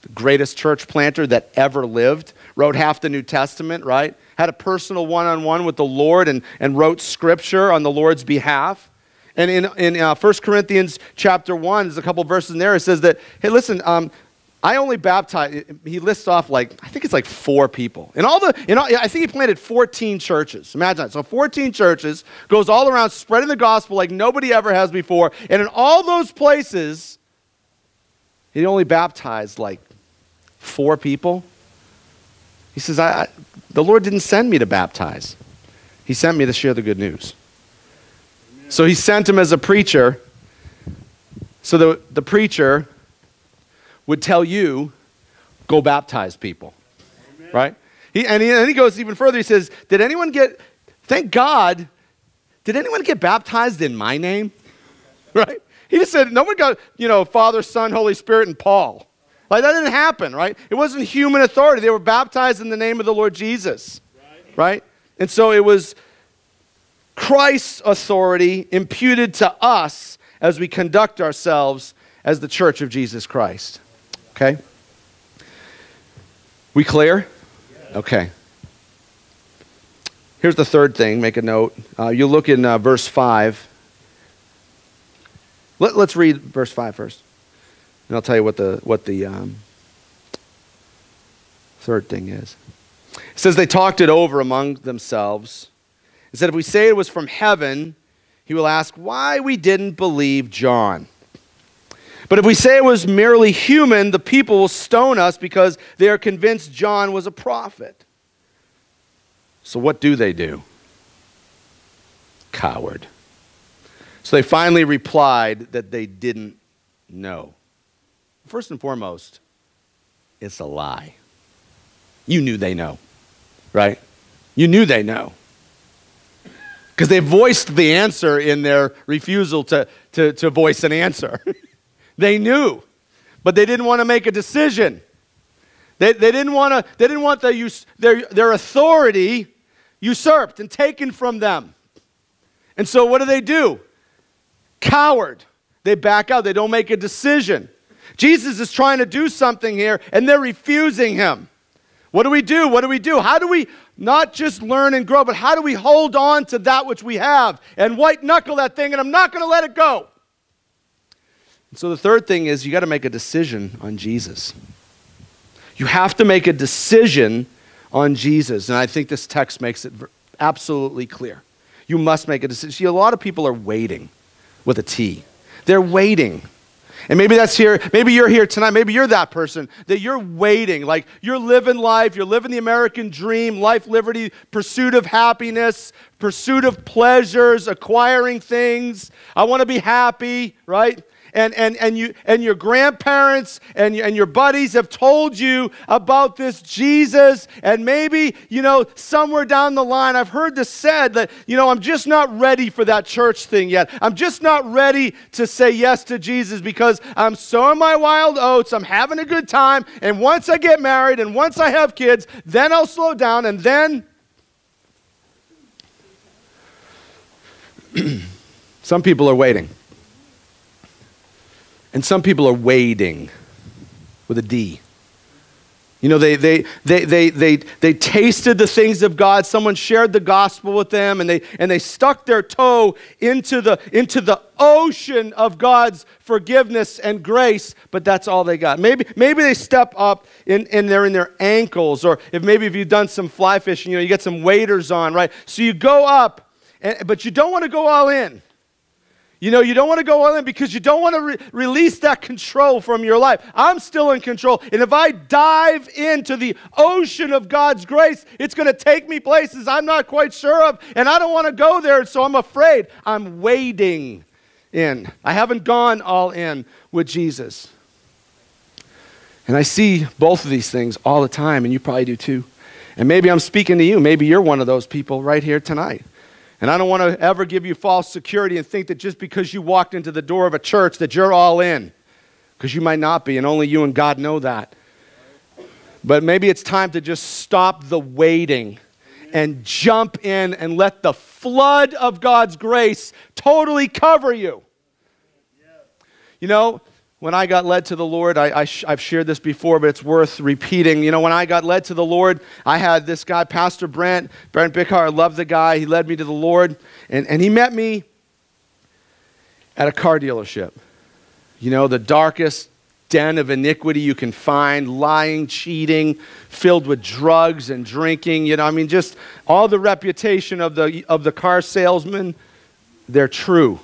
Speaker 10: the greatest church planter that ever lived, wrote half the New Testament, right? Had a personal one on one with the Lord and, and wrote scripture on the Lord's behalf. And in, in uh, 1 Corinthians chapter 1, there's a couple verses in there. It says that, hey, listen, um, I only baptized, he lists off like, I think it's like four people. And all the, you know, I think he planted 14 churches. Imagine that. So 14 churches, goes all around spreading the gospel like nobody ever has before. And in all those places, he only baptized like four people. He says, I, I, the Lord didn't send me to baptize. He sent me to share the good news. So he sent him as a preacher so the, the preacher would tell you, go baptize people. Amen. Right? He, and, he, and he goes even further. He says, Did anyone get, thank God, did anyone get baptized in my name? Right? He just said, No one got, you know, Father, Son, Holy Spirit, and Paul. Like that didn't happen, right? It wasn't human authority. They were baptized in the name of the Lord Jesus. Right? right? And so it was Christ's authority imputed to us as we conduct ourselves as the church of Jesus Christ. Okay? We clear? Okay. Here's the third thing, make a note. Uh, you look in uh, verse 5. Let, us read verse 5 first. And I'll tell you what the, what the um, third thing is. It says they talked it over among themselves is that if we say it was from heaven, he will ask why we didn't believe John. But if we say it was merely human, the people will stone us because they are convinced John was a prophet. So, what do they do? Coward. So, they finally replied that they didn't know. First and foremost, it's a lie. You knew they know, right? You knew they know. because they voiced the answer in their refusal to, to, to voice an answer. they knew, but they didn't want to make a decision. They, they didn't want to, they didn't want the, their, their authority usurped and taken from them. And so what do they do? Coward. They back out. They don't make a decision. Jesus is trying to do something here, and they're refusing him. What do we do? What do we do? How do we not just learn and grow, but how do we hold on to that which we have and white knuckle that thing, and I'm not going to let it go? So the third thing is you got to make a decision on Jesus. You have to make a decision on Jesus. And I think this text makes it absolutely clear. You must make a decision. See, a lot of people are waiting with a T. They're waiting. And maybe that's here, maybe you're here tonight, maybe you're that person that you're waiting, like you're living life, you're living the American dream, life, liberty, pursuit of happiness, pursuit of pleasures, acquiring things. I want to be happy, right? And, and, and, you, and your grandparents and, and your buddies have told you about this Jesus, and maybe, you know, somewhere down the line, I've heard this said that, you know, I'm just not ready for that church thing yet. I'm just not ready to say yes to Jesus because I'm sowing my wild oats, I'm having a good time, and once I get married and once I have kids, then I'll slow down, and then. Some people are waiting. And some people are wading with a D. You know, they, they, they, they, they, they tasted the things of God. Someone shared the gospel with them, and they, and they stuck their toe into the, into the ocean of God's forgiveness and grace, but that's all they got. Maybe, maybe they step up and, and they're in their ankles, or if maybe if you've done some fly fishing, you know, you get some waders on, right? So you go up, and, but you don't want to go all in. You know, you don't want to go all in because you don't want to re- release that control from your life. I'm still in control. And if I dive into the ocean of God's grace, it's going to take me places I'm not quite sure of. And I don't want to go there, so I'm afraid. I'm wading in. I haven't gone all in with Jesus. And I see both of these things all the time, and you probably do too. And maybe I'm speaking to you. Maybe you're one of those people right here tonight. And I don't want to ever give you false security and think that just because you walked into the door of a church that you're all in. Because you might not be, and only you and God know that. But maybe it's time to just stop the waiting and jump in and let the flood of God's grace totally cover you. You know, when I got led to the Lord, I, I have shared this before, but it's worth repeating. You know, when I got led to the Lord, I had this guy, Pastor Brent, Brent Bickar. I love the guy. He led me to the Lord, and, and he met me at a car dealership. You know, the darkest den of iniquity you can find lying, cheating, filled with drugs and drinking. You know, I mean, just all the reputation of the, of the car salesman, they're true.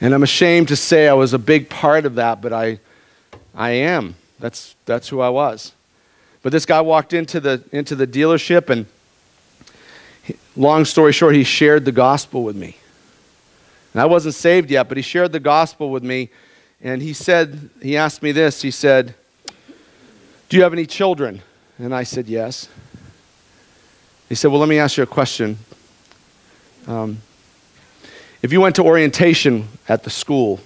Speaker 10: And I'm ashamed to say I was a big part of that, but I, I am. That's, that's who I was. But this guy walked into the, into the dealership, and long story short, he shared the gospel with me. And I wasn't saved yet, but he shared the gospel with me. And he said, he asked me this. He said, Do you have any children? And I said, Yes. He said, Well, let me ask you a question. Um, if you went to orientation at the school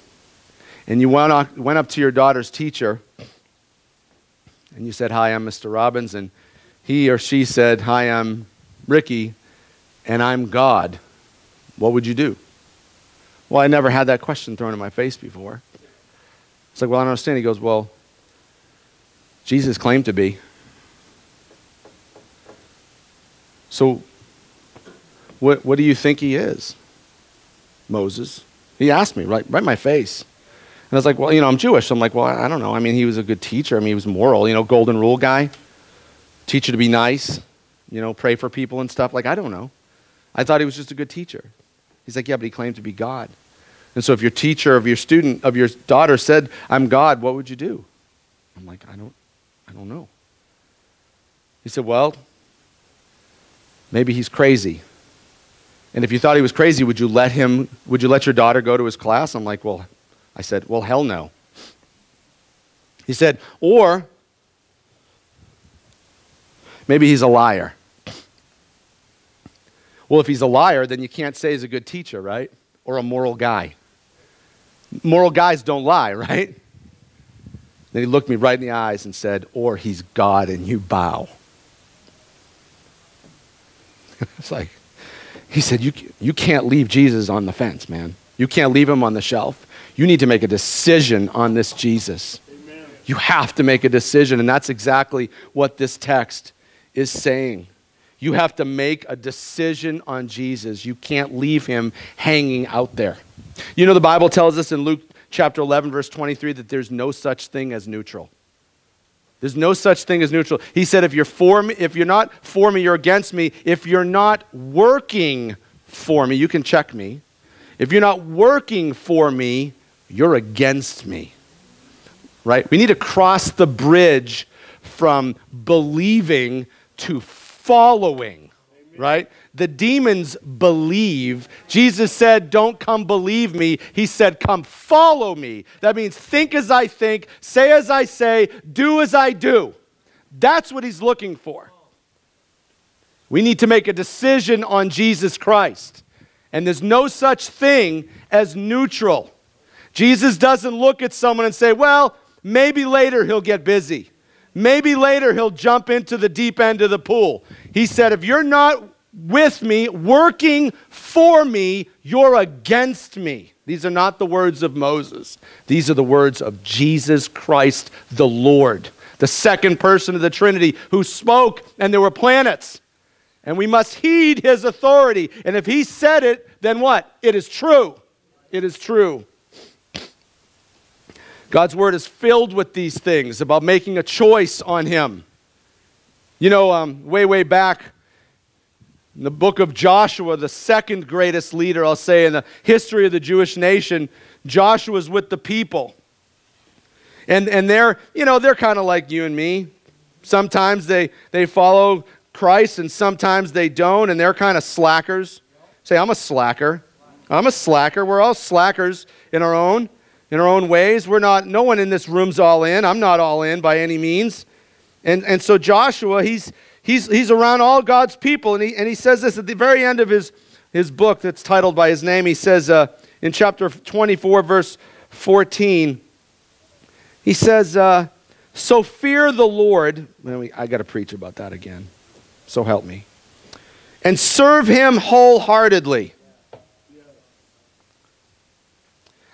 Speaker 10: and you went up, went up to your daughter's teacher and you said, Hi, I'm Mr. Robbins, and he or she said, Hi, I'm Ricky, and I'm God, what would you do? Well, I never had that question thrown in my face before. It's like, Well, I don't understand. He goes, Well, Jesus claimed to be. So, what, what do you think he is? Moses? He asked me right, right in my face. And I was like, well, you know, I'm Jewish. So I'm like, well, I don't know. I mean, he was a good teacher. I mean, he was moral, you know, golden rule guy. Teach you to be nice, you know, pray for people and stuff. Like, I don't know. I thought he was just a good teacher. He's like, yeah, but he claimed to be God. And so if your teacher of your student, of your daughter said, I'm God, what would you do? I'm like, I don't, I don't know. He said, well, maybe he's crazy. And if you thought he was crazy, would you let him, would you let your daughter go to his class? I'm like, well, I said, well, hell no. He said, or maybe he's a liar. Well, if he's a liar, then you can't say he's a good teacher, right? Or a moral guy. Moral guys don't lie, right? Then he looked me right in the eyes and said, Or he's God and you bow. it's like, he said, you, you can't leave Jesus on the fence, man. You can't leave him on the shelf. You need to make a decision on this Jesus. Amen. You have to make a decision, and that's exactly what this text is saying. You have to make a decision on Jesus. You can't leave him hanging out there. You know, the Bible tells us in Luke chapter 11, verse 23, that there's no such thing as neutral. There's no such thing as neutral. He said, if you're for me, if you're not for me, you're against me. If you're not working for me, you can check me. If you're not working for me, you're against me. Right? We need to cross the bridge from believing to following. Right? The demons believe. Jesus said, Don't come believe me. He said, Come follow me. That means think as I think, say as I say, do as I do. That's what he's looking for. We need to make a decision on Jesus Christ. And there's no such thing as neutral. Jesus doesn't look at someone and say, Well, maybe later he'll get busy. Maybe later he'll jump into the deep end of the pool. He said, If you're not with me, working for me, you're against me. These are not the words of Moses. These are the words of Jesus Christ the Lord, the second person of the Trinity who spoke, and there were planets. And we must heed his authority. And if he said it, then what? It is true. It is true. God's word is filled with these things about making a choice on him. You know, um, way, way back, in the book of Joshua, the second greatest leader, I'll say, in the history of the Jewish nation, Joshua's with the people. And, and they're, you know, they're kind of like you and me. Sometimes they, they follow Christ and sometimes they don't, and they're kind of slackers. Say, I'm a slacker. I'm a slacker. We're all slackers in our own, in our own ways. We're not, no one in this room's all in. I'm not all in by any means. And, and so Joshua, he's, he's, he's around all God's people. And he, and he says this at the very end of his, his book that's titled by his name. He says uh, in chapter 24, verse 14, he says, uh, So fear the Lord. I got to preach about that again. So help me. And serve him wholeheartedly.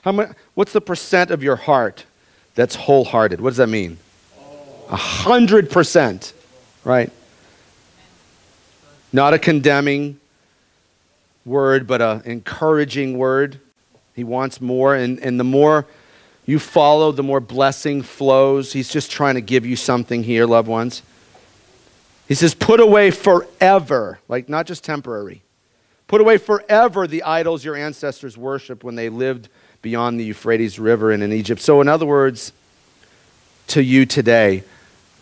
Speaker 10: How much, what's the percent of your heart that's wholehearted? What does that mean? A hundred percent, right? Not a condemning word, but an encouraging word. He wants more, and, and the more you follow, the more blessing flows. He's just trying to give you something here, loved ones. He says, put away forever, like not just temporary. Put away forever the idols your ancestors worshiped when they lived beyond the Euphrates River and in Egypt. So, in other words, to you today,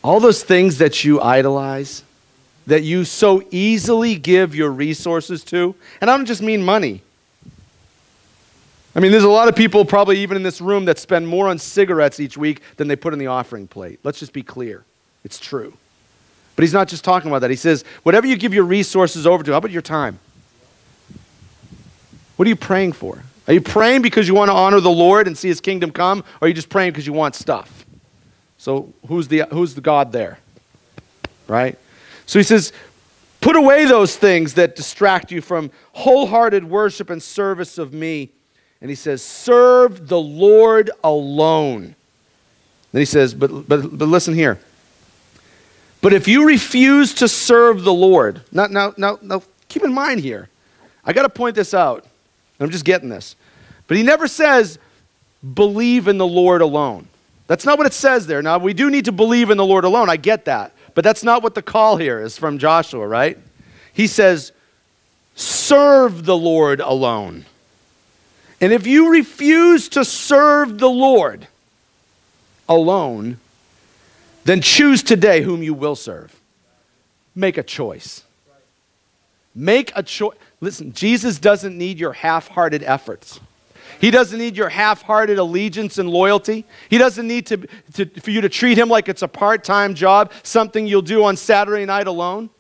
Speaker 10: all those things that you idolize, that you so easily give your resources to, and I don't just mean money. I mean, there's a lot of people, probably even in this room, that spend more on cigarettes each week than they put in the offering plate. Let's just be clear. It's true. But he's not just talking about that. He says, whatever you give your resources over to, how about your time? What are you praying for? Are you praying because you want to honor the Lord and see his kingdom come, or are you just praying because you want stuff? So who's the, who's the God there? Right? So he says, put away those things that distract you from wholehearted worship and service of me. And he says, serve the Lord alone. Then he says, but, but, but listen here. But if you refuse to serve the Lord, now, now, now, now keep in mind here, I got to point this out. I'm just getting this. But he never says, believe in the Lord alone. That's not what it says there. Now, we do need to believe in the Lord alone. I get that. But that's not what the call here is from Joshua, right? He says, serve the Lord alone. And if you refuse to serve the Lord alone, then choose today whom you will serve. Make a choice. Make a choice. Listen, Jesus doesn't need your half hearted efforts. He doesn't need your half hearted allegiance and loyalty. He doesn't need to, to, for you to treat him like it's a part time job, something you'll do on Saturday night alone.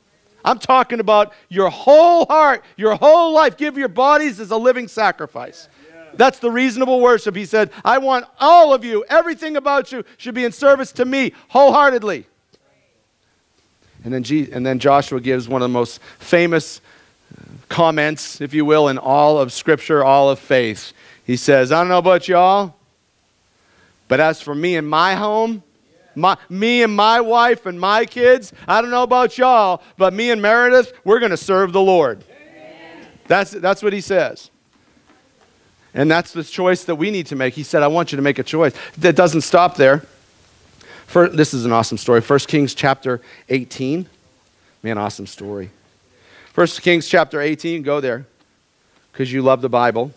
Speaker 10: I'm talking about your whole heart, your whole life. Give your bodies as a living sacrifice. That's the reasonable worship. He said, I want all of you, everything about you should be in service to me wholeheartedly. And then, and then Joshua gives one of the most famous uh, comments, if you will, in all of Scripture, all of faith. He says, I don't know about y'all, but as for me and my home, my, me and my wife and my kids, I don't know about y'all, but me and Meredith, we're going to serve the Lord. That's, that's what he says. And that's the choice that we need to make. He said, I want you to make a choice. That doesn't stop there. For, this is an awesome story. 1 Kings chapter 18. Man, awesome story. 1 Kings chapter 18, go there because you love the Bible.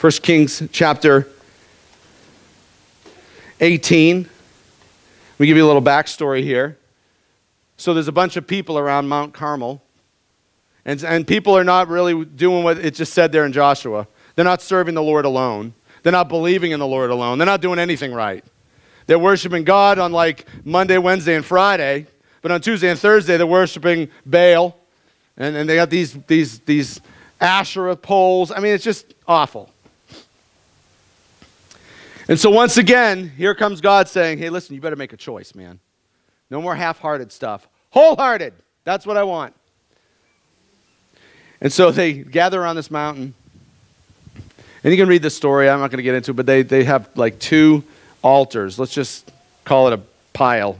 Speaker 10: 1 Kings chapter 18. Let me give you a little backstory here. So there's a bunch of people around Mount Carmel, and, and people are not really doing what it just said there in Joshua. They're not serving the Lord alone. They're not believing in the Lord alone. They're not doing anything right. They're worshiping God on like Monday, Wednesday, and Friday, but on Tuesday and Thursday, they're worshiping Baal, and, and they got these, these, these Asherah poles. I mean, it's just awful. And so, once again, here comes God saying, Hey, listen, you better make a choice, man. No more half hearted stuff. Wholehearted. That's what I want. And so they gather on this mountain. And you can read the story. I'm not going to get into it, but they, they have like two altars. Let's just call it a pile.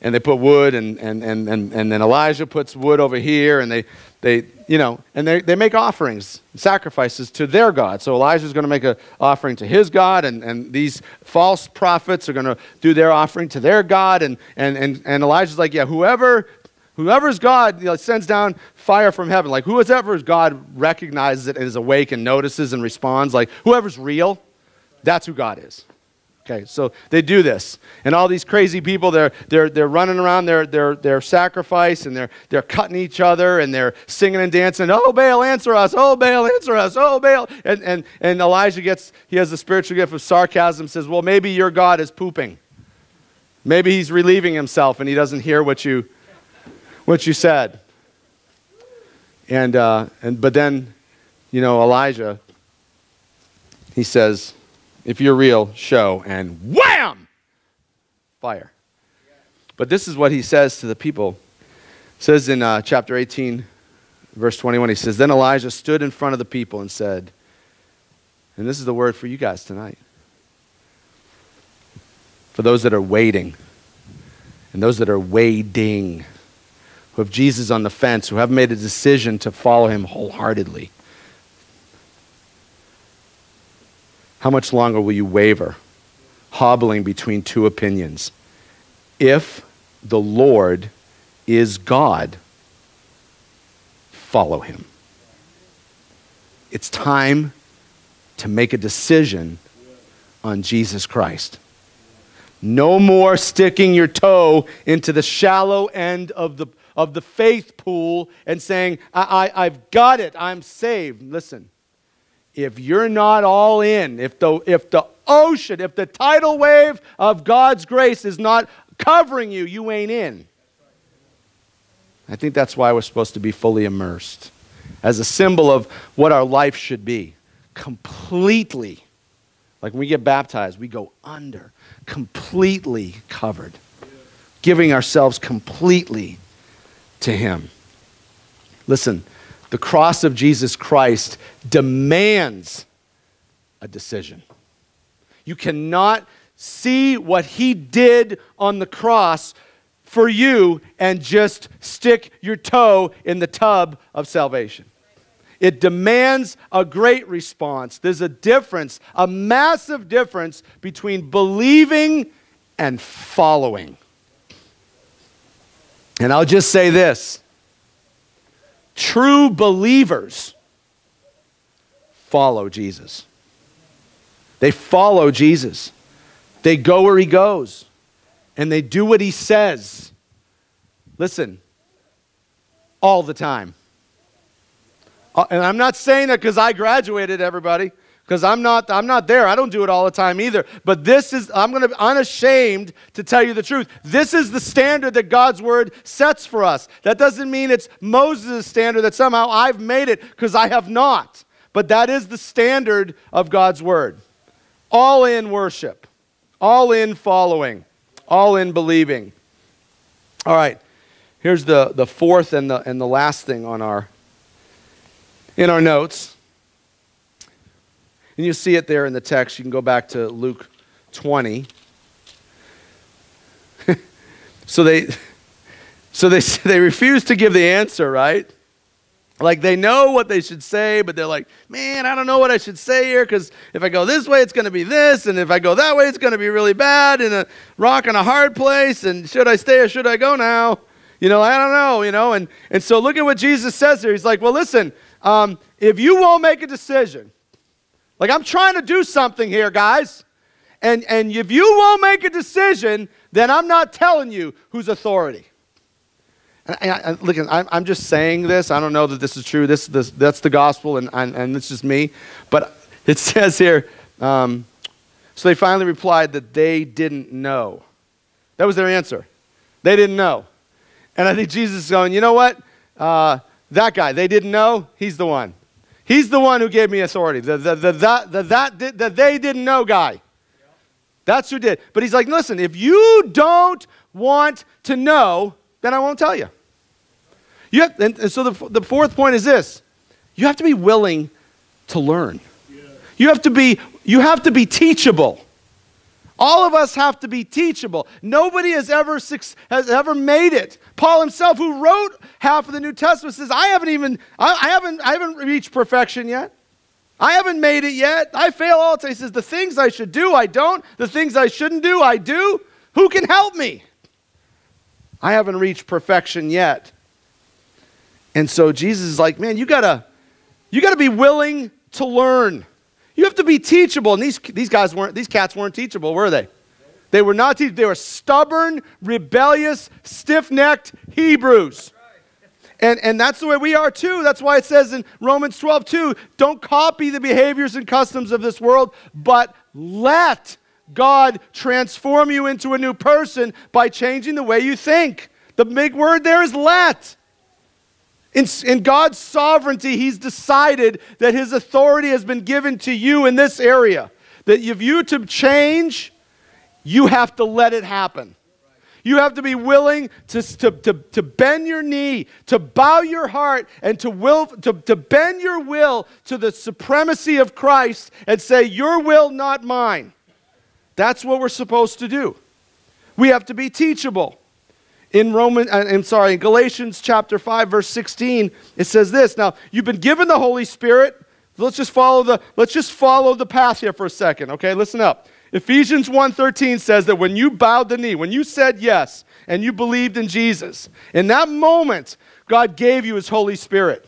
Speaker 10: And they put wood, and, and, and, and, and then Elijah puts wood over here, and they, they you know, and they, they make offerings, sacrifices to their God. So Elijah's going to make an offering to his God, and, and these false prophets are going to do their offering to their God. And, and, and, and Elijah's like, yeah, whoever Whoever's God you know, sends down fire from heaven. Like whoever's God recognizes it and is awake and notices and responds. Like whoever's real, that's who God is. Okay, so they do this. And all these crazy people, they're, they're, they're running around their, their, their sacrifice and they're, they're cutting each other and they're singing and dancing. Oh, Baal, answer us. Oh, Baal, answer us. Oh, Baal. And, and, and Elijah gets, he has the spiritual gift of sarcasm, says, Well, maybe your God is pooping. Maybe he's relieving himself and he doesn't hear what you, what you said. And, uh, and, but then, you know, Elijah, he says, if you're real, show. And wham! Fire. But this is what he says to the people. It says in uh, chapter 18, verse 21, he says, Then Elijah stood in front of the people and said, and this is the word for you guys tonight. For those that are waiting, and those that are wading, who have Jesus on the fence, who haven't made a decision to follow him wholeheartedly. How much longer will you waver, hobbling between two opinions? If the Lord is God, follow him. It's time to make a decision on Jesus Christ. No more sticking your toe into the shallow end of the, of the faith pool and saying, I, I, I've got it, I'm saved. Listen, if you're not all in, if the, if the ocean, if the tidal wave of God's grace is not covering you, you ain't in. I think that's why we're supposed to be fully immersed as a symbol of what our life should be. Completely. Like when we get baptized, we go under, completely covered, giving ourselves completely to Him. Listen, the cross of Jesus Christ demands a decision. You cannot see what he did on the cross for you and just stick your toe in the tub of salvation. It demands a great response. There's a difference, a massive difference between believing and following. And I'll just say this True believers follow Jesus. They follow Jesus. They go where he goes and they do what he says. Listen, all the time. Uh, and I'm not saying that because I graduated, everybody, because I'm not, I'm not there. I don't do it all the time either. But this is, I'm going to be unashamed to tell you the truth. This is the standard that God's word sets for us. That doesn't mean it's Moses' standard that somehow I've made it because I have not. But that is the standard of God's word. All in worship, all in following, all in believing. All right, here's the, the fourth and the, and the last thing on our, in our notes. And you see it there in the text. You can go back to Luke 20. so they, so they, they refuse to give the answer, right? Like they know what they should say, but they're like, man, I don't know what I should say here because if I go this way, it's going to be this, and if I go that way, it's going to be really bad in a rock and a hard place. And should I stay or should I go now? You know, I don't know, you know. And, and so look at what Jesus says here. He's like, well, listen, um, if you won't make a decision, like I'm trying to do something here, guys, and, and if you won't make a decision, then I'm not telling you whose authority. And, I, look, I'm, I'm just saying this. I don't know that this is true. This, this, that's the gospel, and, and, and it's just me. But it says here, um, so they finally replied that they didn't know. That was their answer. They didn't know. And I think Jesus is going, you know what? Uh, that guy, they didn't know, he's the one. He's the one who gave me authority. The, the, the, the, the, that did, the they didn't know guy. That's who did. But he's like, listen, if you don't want to know, then I won't tell you. you have, and, and so the, the fourth point is this you have to be willing to learn. You have to be, you have to be teachable. All of us have to be teachable. Nobody has ever, has ever made it. Paul himself, who wrote half of the New Testament, says, I haven't even, I, I haven't, I haven't reached perfection yet. I haven't made it yet. I fail all the time. He says, The things I should do, I don't. The things I shouldn't do, I do. Who can help me? I haven't reached perfection yet. And so Jesus is like, man, you gotta, you gotta be willing to learn. You have to be teachable. And these, these guys weren't, these cats weren't teachable, were they? They were not teachable. They were stubborn, rebellious, stiff-necked Hebrews. And, and that's the way we are too. That's why it says in Romans 12, 2, don't copy the behaviors and customs of this world, but let God transform you into a new person by changing the way you think. The big word there is let. In, in, God's sovereignty, He's decided that His authority has been given to you in this area. That if you to change, you have to let it happen. You have to be willing to, to, to, to bend your knee, to bow your heart, and to, will, to, to bend your will to the supremacy of Christ and say, Your will, not mine. That's what we're supposed to do. We have to be teachable. In Roman, uh, I'm sorry, in Galatians chapter 5, verse 16, it says this. Now, you've been given the Holy Spirit. Let's just follow the, let's just follow the path here for a second, okay? Listen up. Ephesians 1:13 says that when you bowed the knee, when you said yes and you believed in Jesus, in that moment, God gave you his Holy Spirit.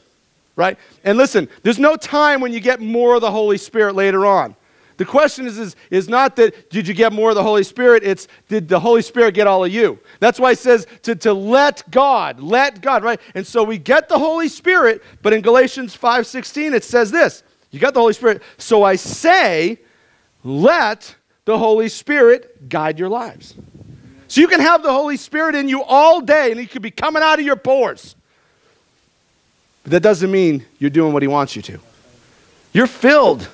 Speaker 10: Right? And listen, there's no time when you get more of the Holy Spirit later on. The question is, is, is not that did you get more of the Holy Spirit, it's did the Holy Spirit get all of you? That's why it says to, to let God, let God, right? And so we get the Holy Spirit, but in Galatians 5:16 it says this. You got the Holy Spirit. So I say, let the Holy Spirit guide your lives. So you can have the Holy Spirit in you all day and he could be coming out of your pores. But that doesn't mean you're doing what he wants you to. You're filled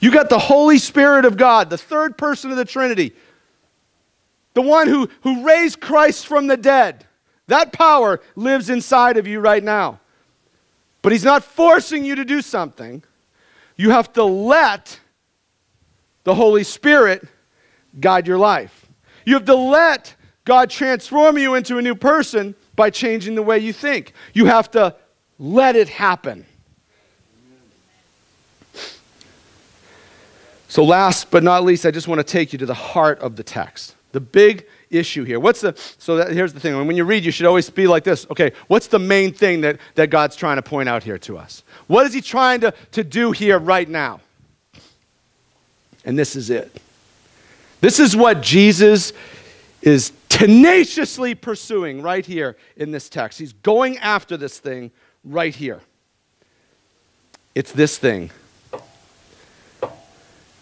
Speaker 10: you got the Holy Spirit of God, the third person of the Trinity, the one who, who raised Christ from the dead. That power lives inside of you right now. But He's not forcing you to do something. You have to let the Holy Spirit guide your life. You have to let God transform you into a new person by changing the way you think. You have to let it happen. So, last but not least, I just want to take you to the heart of the text. The big issue here. What's the, so that, here's the thing. When you read, you should always be like this. Okay, what's the main thing that, that God's trying to point out here to us? What is He trying to, to do here right now? And this is it. This is what Jesus is tenaciously pursuing right here in this text. He's going after this thing right here. It's this thing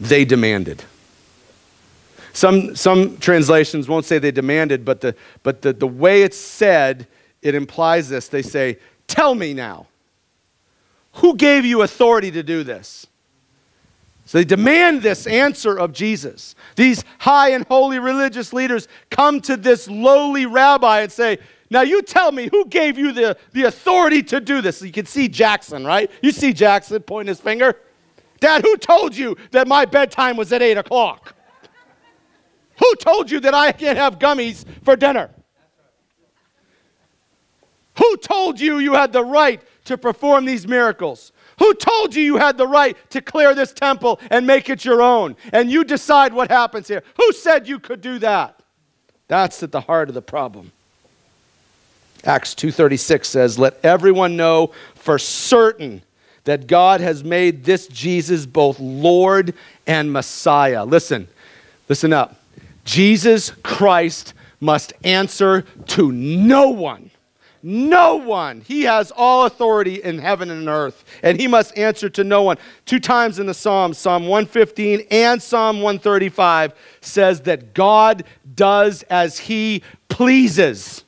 Speaker 10: they demanded. Some, some translations won't say they demanded, but, the, but the, the way it's said, it implies this. They say, Tell me now, who gave you authority to do this? So they demand this answer of Jesus. These high and holy religious leaders come to this lowly rabbi and say, Now you tell me who gave you the, the authority to do this? So you can see Jackson, right? You see Jackson pointing his finger. Dad, who told you that my bedtime was at 8 o'clock? Who told you that I can't have gummies for dinner? Who told you you had the right to perform these miracles? Who told you you had the right to clear this temple and make it your own? And you decide what happens here. Who said you could do that? That's at the heart of the problem. Acts 2:36 says, "Let everyone know for certain that God has made this Jesus both Lord and Messiah." Listen. Listen up. Jesus Christ must answer to no one no one. He has all authority in heaven and earth, and he must answer to no one. Two times in the Psalms, Psalm 115 and Psalm 135 says that God does as he pleases.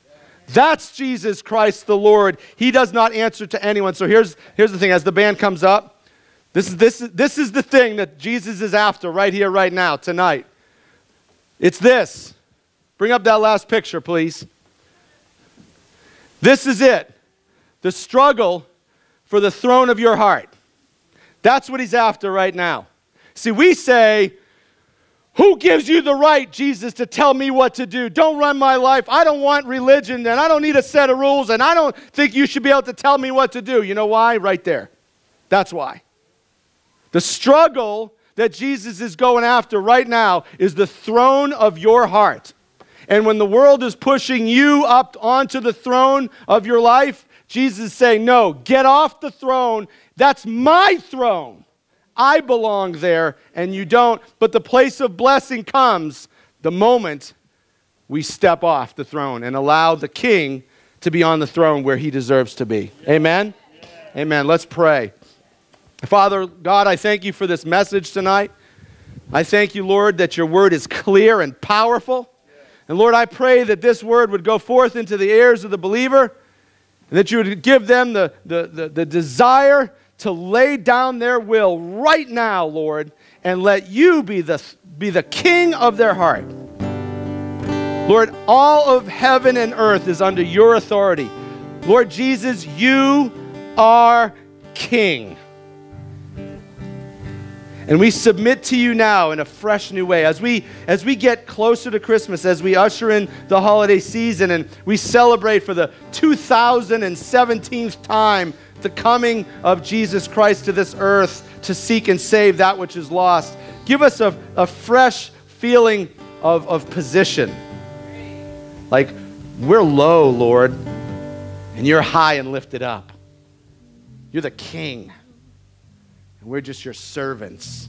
Speaker 10: That's Jesus Christ the Lord. He does not answer to anyone. So here's, here's the thing as the band comes up, this is, this, this is the thing that Jesus is after right here, right now, tonight. It's this. Bring up that last picture, please. This is it the struggle for the throne of your heart. That's what he's after right now. See, we say, Who gives you the right, Jesus, to tell me what to do? Don't run my life. I don't want religion, and I don't need a set of rules, and I don't think you should be able to tell me what to do. You know why? Right there. That's why. The struggle that Jesus is going after right now is the throne of your heart. And when the world is pushing you up onto the throne of your life, Jesus is saying, No, get off the throne. That's my throne. I belong there and you don't. But the place of blessing comes the moment we step off the throne and allow the king to be on the throne where he deserves to be. Amen? Yeah. Amen. Let's pray. Father God, I thank you for this message tonight. I thank you, Lord, that your word is clear and powerful. And Lord, I pray that this word would go forth into the ears of the believer and that you would give them the, the, the, the desire to lay down their will right now, Lord, and let you be the, be the king of their heart. Lord, all of heaven and earth is under your authority. Lord Jesus, you are king. And we submit to you now in a fresh new way. As we, as we get closer to Christmas, as we usher in the holiday season and we celebrate for the 2017th time the coming of Jesus Christ to this earth to seek and save that which is lost, give us a, a fresh feeling of, of position. Like, we're low, Lord, and you're high and lifted up. You're the king and we're just your servants.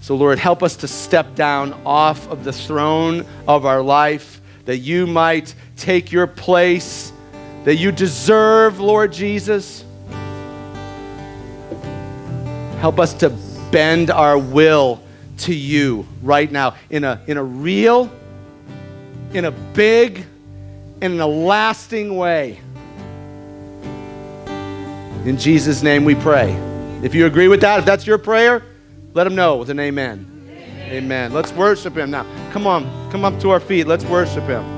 Speaker 10: So, Lord, help us to step down off of the throne of our life, that you might take your place, that you deserve, Lord Jesus. Help us to bend our will to you right now in a, in a real, in a big, and in a lasting way. In Jesus' name we pray. If you agree with that, if that's your prayer, let him know with an amen. Amen. amen. Let's worship him now. Come on, come up to our feet. Let's worship him.